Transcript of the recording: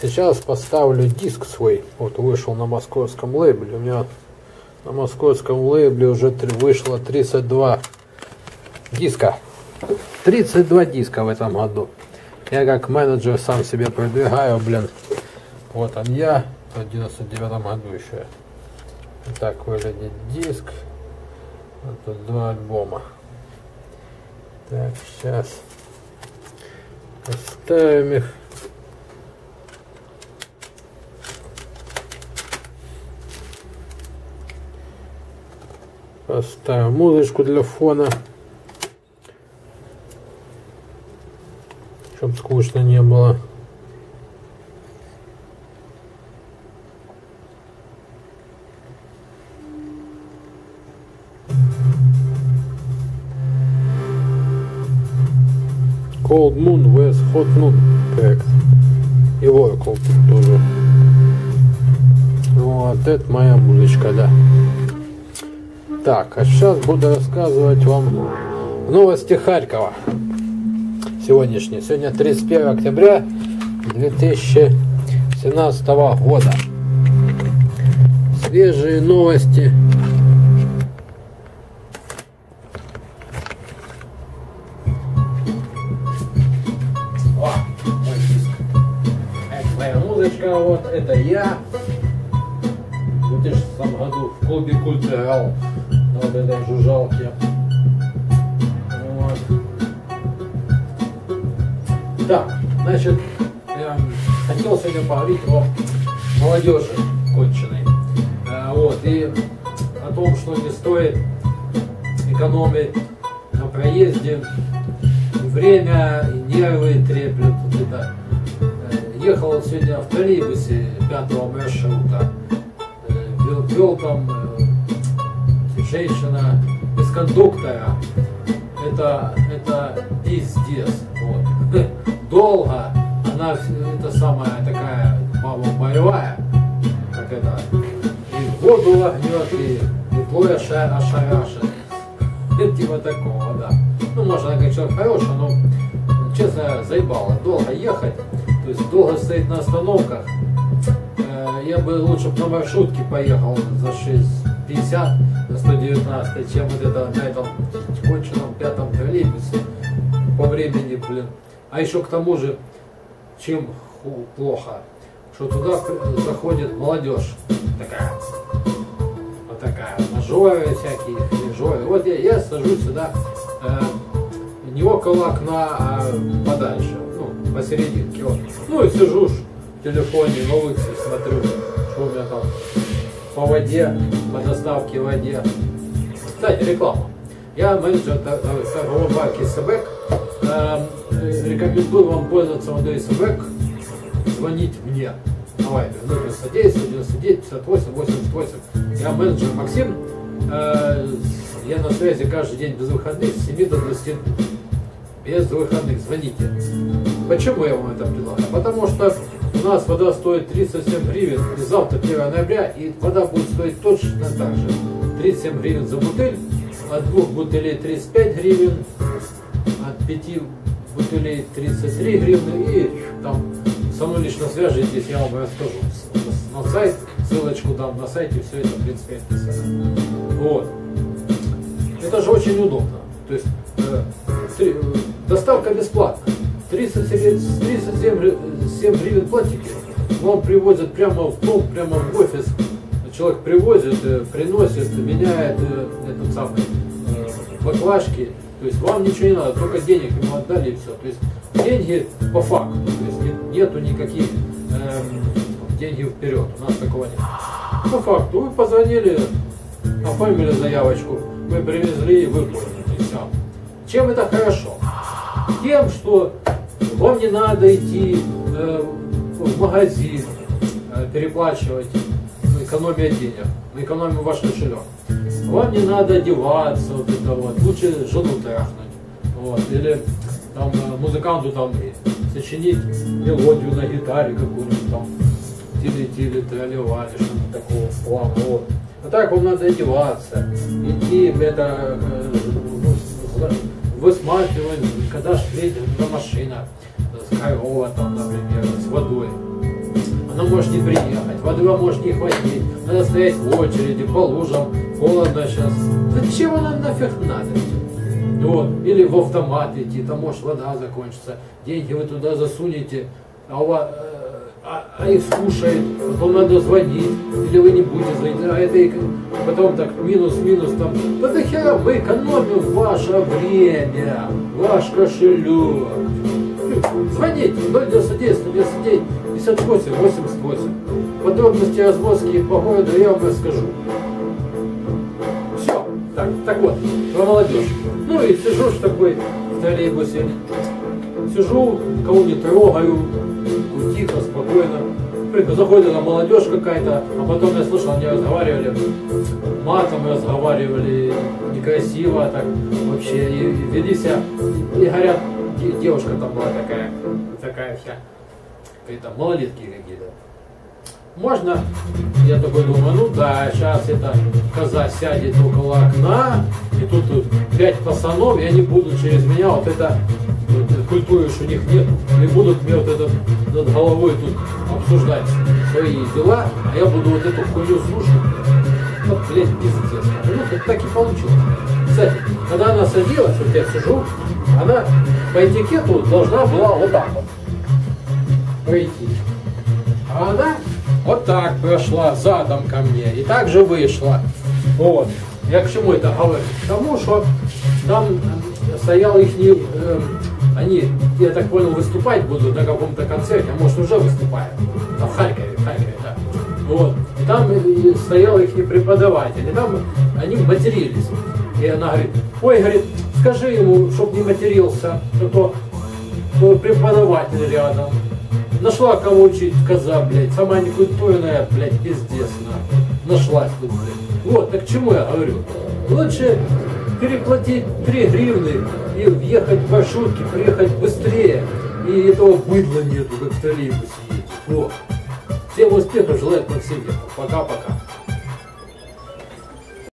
Сейчас поставлю диск свой. Вот вышел на московском лейбле. У меня на московском лейбле уже вышло 32 диска. 32 диска в этом году. Я как менеджер сам себе продвигаю, блин. Вот он я. В 99 году еще. Так выглядит диск. Вот тут два альбома. Так, сейчас поставим их. Поставим музычку для фона. Чтоб скучно не было. Cold Moon vs Hot Moon проект. И Oracle тоже. Вот, это моя музычка, да. Так, а сейчас буду рассказывать вам новости Харькова. Сегодняшние. Сегодня 31 октября 2017 года. Свежие новости. О, музычка, вот это я. В 2006 году в клубе культ играл на вот этой жужжалке. Вот. Так, значит, я хотел сегодня поговорить о молодежи конченой. Э, Вот, и о том, что не стоит экономить на проезде время и нервы треплют. Вот это. Э, Ехал сегодня в троллейбусе пятого маршрута. Э, Вел, вел там э, женщина без кондуктора. Это, это пиздец. Вот. Долго. Она это самая такая баба боевая, как это, и воду огнет, и метлой оша- ошарашит. Типа такого, да. Ну, может, она как человек хороший, но, честно, заебала. Долго ехать, то есть долго стоять на остановках. Э, Я бы лучше на маршрутке поехал за 6,50 на 119, чем вот это на этом конченном пятом троллейбусе по времени, блин. А еще к тому же, чем ху- плохо, что туда заходит молодежь такая, вот такая, мажоры всякие, мажоры. Вот я, я сажусь сюда э, не около окна, а подальше, ну, посерединке. Вот. Ну и сижу в телефоне, улице смотрю, что у меня там по воде, по доставке воде. Кстати, реклама. Я менеджер т- т- торговой марки Себек. Эм, э, Рекомендую вам пользоваться модели Себек. Звонить мне на Viber 099 199 58 88. Я менеджер Максим. Э, Я на связи каждый день без выходных с 7 до 20 без выходных. Звоните. Почему я вам это предлагаю? Потому что у нас вода стоит 37 гривен, и завтра 1 ноября, и вода будет стоить точно так же. 37 гривен за бутыль, от двух бутылей 35 гривен, от пяти бутылей 33 гривны, и там со мной лично свяжитесь, я вам расскажу. На сайт, ссылочку дам на сайте, все это, в принципе, описано. Вот. Это же очень удобно. То есть э, э, доставка бесплатная. 37, 37 гри- 7 гривен платите. Вам привозят прямо в дом, прямо в офис. Человек привозит, э, приносит, меняет э, этот самый э, баклажки. То есть вам ничего не надо, только денег ему отдали и все. То есть деньги по факту. То есть нет- нету никаких эм, деньги вперед. У нас такого нет. По факту вы позвонили, оформили заявочку, мы привезли и выполнили, и все. Чем это хорошо? Тем, что вам не надо идти э, в магазин, э, переплачивать, экономия денег, экономим ваш кошелек. Вам не надо одеваться, вот это вот, лучше жену трахнуть, вот, или там э, музыканту там сочинить мелодию на гитаре какую-нибудь там, тили-тили, тролливали, что-то такого плана, вот. А так вам надо одеваться, идти, это, э, ну, высматривать, когда приедет на машина, с корова там, например, с водой. она может не приехать, воды вам может не хватить, надо стоять в очереди, по лужам, холодно сейчас. Зачем она нафиг надо? Вот. Или в автомат идти, там может вода закончится, деньги вы туда засунете, а у вас а, а их скушает, потом надо звонить, или вы не будете звонить, а это и потом так минус-минус там. Да нахера мы экономим ваше время, ваш кошелек. Звоните 099 199 58 88. Подробности развозки по городу я вам расскажу. Все. Так, так вот, про молодежь. Ну и сижу ж такой в троллейбусе. Сижу, кого не трогаю, тихо, спокойно. Заходила молодежь какая-то, а потом я слышал, они разговаривали матом, разговаривали некрасиво, так вообще, и вели себя, и говорят, девушка там была такая, такая вся, какие-то малолетки какие-то. Можно, я такой думаю, ну да, сейчас эта коза сядет около окна, и тут, тут пять пацанов, и они будут через меня вот это культуры у них нет, не будут мне вот это над головой тут обсуждать свои дела, а я буду вот эту хуйню слушать. Вот, блядь, пиздец. Ну, так и получилось. Кстати, когда она садилась, вот я сижу, она по этикету должна была вот так вот пройти. А она вот так прошла задом ко мне и также вышла. Вот. Я к чему это говорю? К тому, что там стоял их не, э, они, я так понял, выступать будут на каком-то концерте, а может уже выступают, там в Харькове, в Харькове, да. Вот. И там стоял их преподаватель, и там они матерились. И она говорит, ой, говорит, скажи ему, чтоб не матерился, а то, то преподаватель рядом. Нашла кого учить коза, блядь, сама некультурная, блядь, пиздец, на. Нашлась тут, блядь. Вот, так к чему я говорю? Лучше переплатить 3 гривны и въехать в маршрутки, приехать быстрее. И этого быдла нету, как в троллейбусе едет. Вот. Всем успехов, желаю Максим Пока-пока.